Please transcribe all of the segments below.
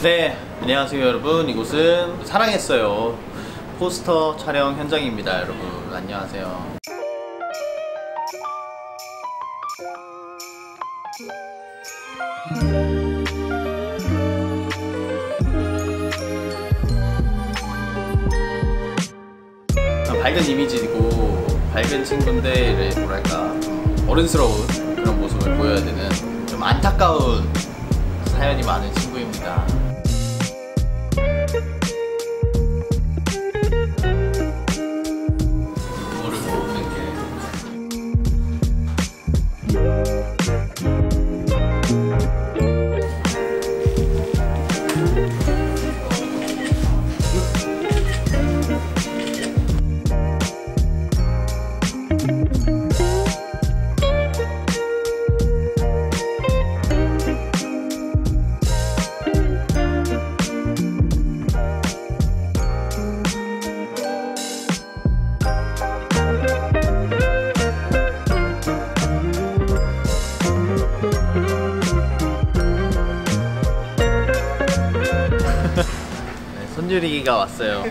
네, 안녕하세요 여러분. 이곳은 사랑했어요. 포스터 촬영 현장입니다, 여러분. 안녕하세요. 밝은 이미지고 밝은 친구인데 뭐랄까 좀 어른스러운 그런 모습을 보여야 되는 좀 안타까운 사연이 많은 친구입니다. 손유리가 왔어요.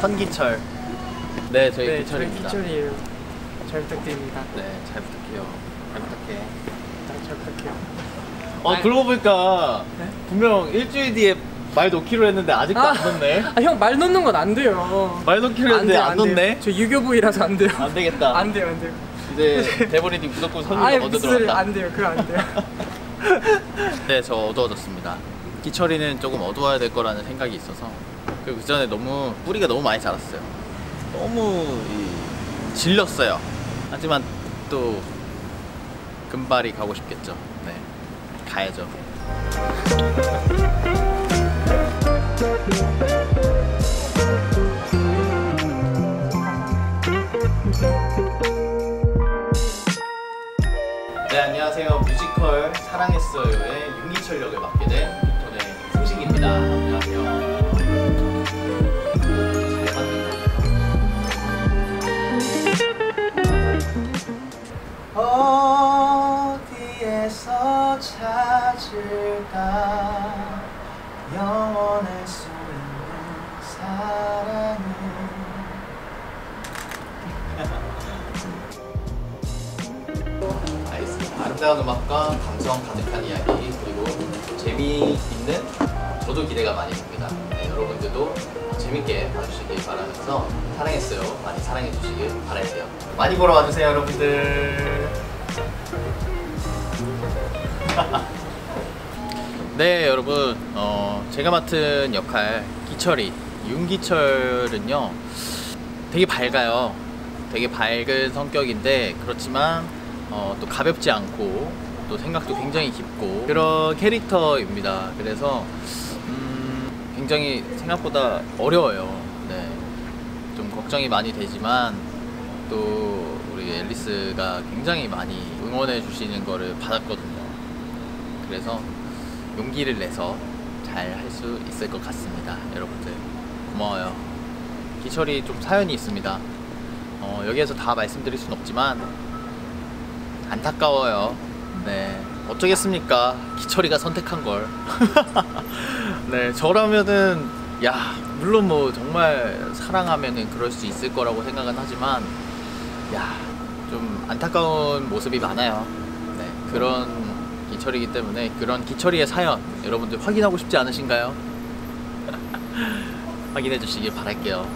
선기철. 네, 저희 네, 저희 기철입니다. 기철이에요. 잘 부탁드립니다. 네, 잘 부탁해요. 잘 부탁해. 네, 잘 부탁해요. 어, 아니- 그러고 보니까 네? 분명 일주일 뒤에 말 놓기로 했는데 아직도 안 넣네. 아, 형말 놓는 건 안 돼요. 말 놓기로 했는데 돼요, 안 돼요. 넣네. 저 유교부이라서 안 돼요. 안 되겠다. 안 돼요, 안 돼요. 이제 대본이님 무조건 무슨 소리 들어왔다. 안 돼요. 그거 안 돼요. 네, 저 어두워졌습니다. 기철이는 조금 어두워야 될 거라는 생각이 있어서 그리고 그 전에 너무 뿌리가 너무 많이 자랐어요. 너무 이, 질렸어요. 하지만 또 금발이 가고 싶겠죠. 네, 가야죠. 네 안녕하세요 뮤지컬 사랑했어요의 윤기철 역을 맡게 된 승식입니다. 안녕하세요 어디에서 찾을까? 영원할 수 있는 사랑을. 알겠습니다. 아름다운 음악과 감성 가득한 이야기 그리고 재미있는 저도 기대가 많이 됩니다. 네, 여러분들도 재밌게 봐주시길 바라면서 사랑했어요. 많이 사랑해 주시길 바랄게요. 많이 보러 와주세요, 여러분들. 네, 여러분. 어, 제가 맡은 역할 기철이 윤기철은요. 되게 밝아요. 되게 밝은 성격인데 그렇지만 어, 또 가볍지 않고 또 생각도 굉장히 깊고 그런 캐릭터입니다. 그래서 음, 굉장히 생각보다 어려워요. 네. 좀 걱정이 많이 되지만 또 우리 앨리스가 굉장히 많이 응원해 주시는 거를 받았거든요. 그래서 용기를 내서 잘 할 수 있을 것 같습니다. 여러분들 고마워요. 기철이 좀 사연이 있습니다. 어, 여기에서 다 말씀드릴 순 없지만 안타까워요. 네, 어쩌겠습니까? 기철이가 선택한 걸. 네, 저라면은 야 물론 뭐 정말 사랑하면은 그럴 수 있을 거라고 생각은 하지만 야 좀 안타까운 모습이 많아요. 네, 그런 기철이기 때문에 그런 기철이의 사연 여러분들 확인하고 싶지 않으신가요? 확인해 주시길 바랄게요.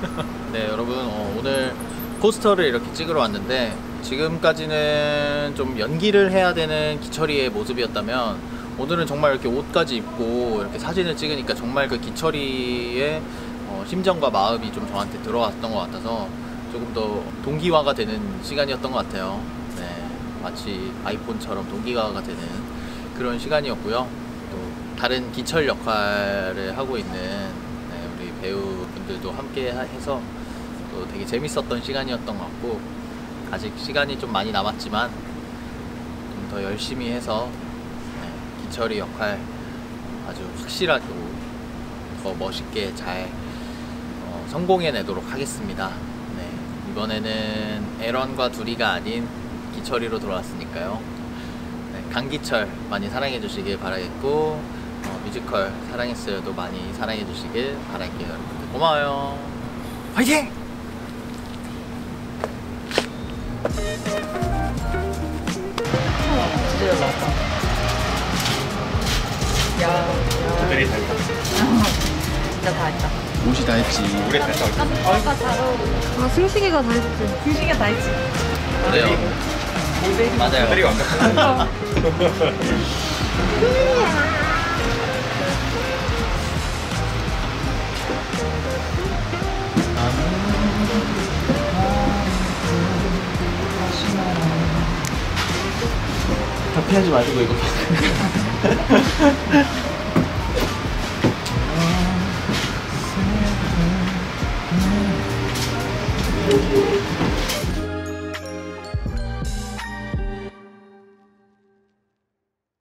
네, 여러분 어, 오늘 포스터를 이렇게 찍으러 왔는데 지금까지는 좀 연기를 해야 되는 기철이의 모습이었다면 오늘은 정말 이렇게 옷까지 입고 이렇게 사진을 찍으니까 정말 그 기철이의 어, 심정과 마음이 좀 저한테 들어왔던 것 같아서 조금 더 동기화가 되는 시간이었던 것 같아요. 네, 마치 아이폰처럼 동기화가 되는 그런 시간이었고요. 또 다른 기철 역할을 하고 있는 네, 우리 배우분들도 함께 하- 해서 또 되게 재밌었던 시간이었던 것 같고 아직 시간이 좀 많이 남았지만 좀 더 열심히 해서 네, 기철이 역할 아주 확실하고 더 멋있게 잘 어, 성공해내도록 하겠습니다. 네, 이번에는 에런과 둘이가 아닌 기철이로 돌아왔으니까요. 네, 강기철 많이 사랑해 주시길 바라겠고 어, 뮤지컬 사랑했어요도 많이 사랑해 주시길 바랄게요 여러분들 고마워요 화이팅! 진짜 잘 나왔다. 야, 그들이 잘 탔어. 진짜 다 했다. 옷이 다 했지 우리 잘 탔어. 아 승식이가 다 했지. 승식이 다 했지. 그래요 맞아요 그들이 완벽한. 다 피하지 마시고 이거